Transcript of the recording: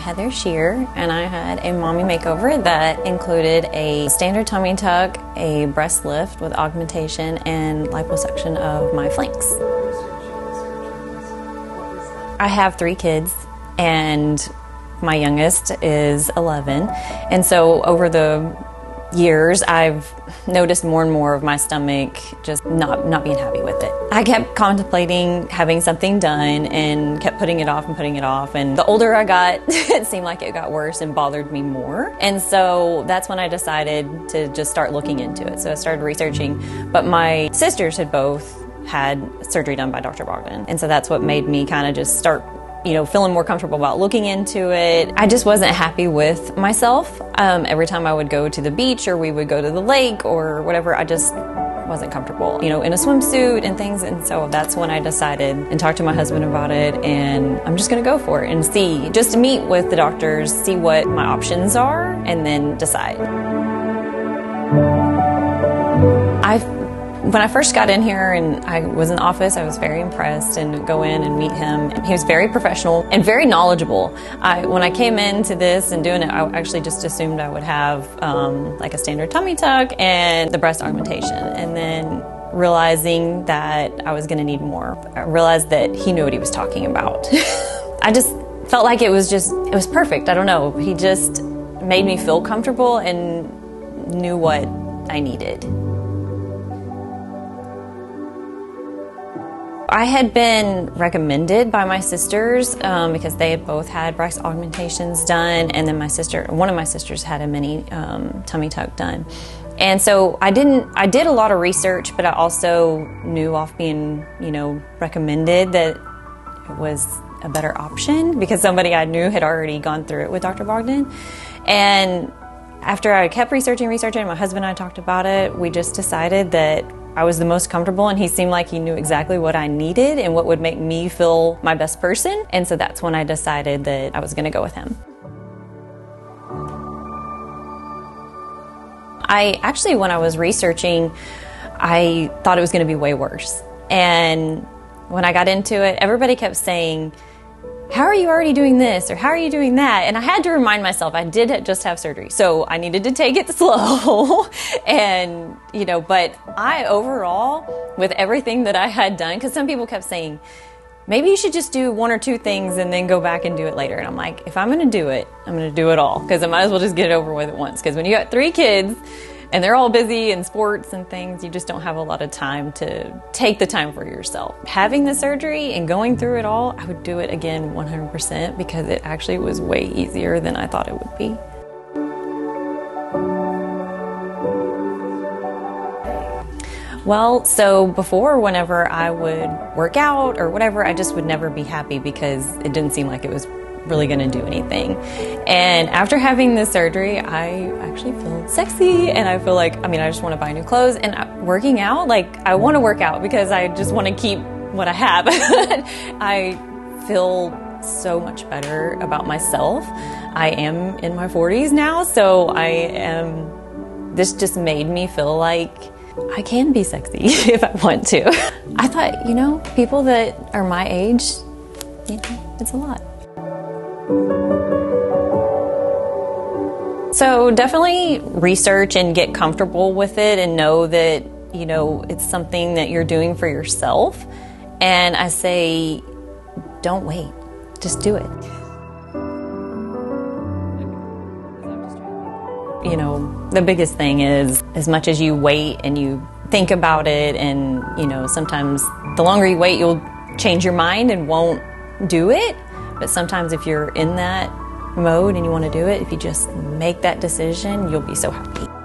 Heather Shear, and I had a mommy makeover that included a standard tummy tuck, a breast lift with augmentation, and liposuction of my flanks. I have three kids, and my youngest is 11. And so over the years, I've noticed more and more of my stomach just not, not being happy with it. I kept contemplating having something done and kept putting it off and putting it off. And the older I got, it seemed like it got worse and bothered me more. And so that's when I decided to just start looking into it. So I started researching. But my sisters had both had surgery done by Dr. Bogdan. And so that's what made me kind of just start you know, feeling more comfortable about looking into it. I just wasn't happy with myself. Um, every time I would go to the beach or we would go to the lake or whatever, I just wasn't comfortable, you know, in a swimsuit and things. And so that's when I decided and talked to my husband about it. And I'm just going to go for it and see, just to meet with the doctors, see what my options are, and then decide. When I first got in here and I was in the office, I was very impressed and go in and meet him. He was very professional and very knowledgeable. I, when I came into this and doing it, I actually just assumed I would have um, like a standard tummy tuck and the breast augmentation. And then realizing that I was going to need more, I realized that he knew what he was talking about. I just felt like it was just, it was perfect. I don't know. He just made me feel comfortable and knew what I needed. I had been recommended by my sisters um, because they had both had breast augmentations done, and then my sister, one of my sisters, had a mini um, tummy tuck done. And so I didn't. I did a lot of research, but I also knew off being, you know, recommended that it was a better option because somebody I knew had already gone through it with Dr. Bogdan. And after I kept researching, researching, my husband and I talked about it. We just decided that I was the most comfortable, and he seemed like he knew exactly what I needed and what would make me feel my best person. And so that's when I decided that I was going to go with him. I actually, when I was researching, I thought it was going to be way worse. And when I got into it, everybody kept saying, how are you already doing this or how are you doing that? And I had to remind myself I did just have surgery. So I needed to take it slow. and, you know, but I overall, with everything that I had done, because some people kept saying, maybe you should just do one or two things and then go back and do it later. And I'm like, if I'm going to do it, I'm going to do it all because I might as well just get it over with at once. Because when you got three kids, and they're all busy in sports and things. You just don't have a lot of time to take the time for yourself. Having the surgery and going through it all, I would do it again 100% because it actually was way easier than I thought it would be. Well, so before, whenever I would work out or whatever, I just would never be happy because it didn't seem like it was really going to do anything. And after having this surgery, I actually feel sexy and I feel like, I mean, I just want to buy new clothes and uh, working out, like, I want to work out because I just want to keep what I have. I feel so much better about myself. I am in my 40s now, so I am, this just made me feel like I can be sexy if I want to. I thought, you know, people that are my age, it's a lot. So definitely research and get comfortable with it and know that, you know, it's something that you're doing for yourself. And I say, don't wait, just do it. You know, the biggest thing is as much as you wait and you think about it, and, you know, sometimes the longer you wait, you'll change your mind and won't do it. But sometimes if you're in that mode and you want to do it, if you just make that decision, you'll be so happy.